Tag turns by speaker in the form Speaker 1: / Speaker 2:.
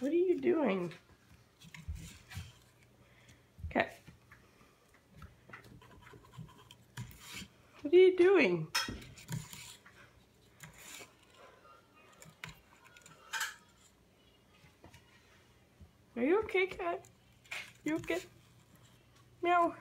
Speaker 1: What are you doing? Okay. What are you doing? Are you okay, cat? You okay? Meow.